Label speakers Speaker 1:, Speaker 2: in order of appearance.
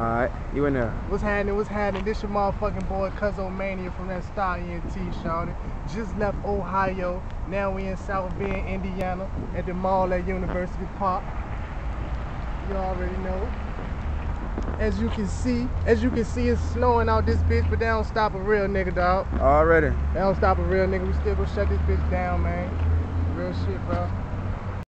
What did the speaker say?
Speaker 1: Alright, you in there.
Speaker 2: What's happening? What's happening? This your motherfucking boy Cuzzo Mania from that Star ENT, shawty. Just left Ohio. Now we in South Bend, Indiana, at the mall at University Park. You already know. As you can see, as you can see, it's snowing out this bitch, but they don't stop a real nigga, dog.
Speaker 1: Already.
Speaker 2: They don't stop a real nigga. We still gonna shut this bitch down, man. Real shit, bro.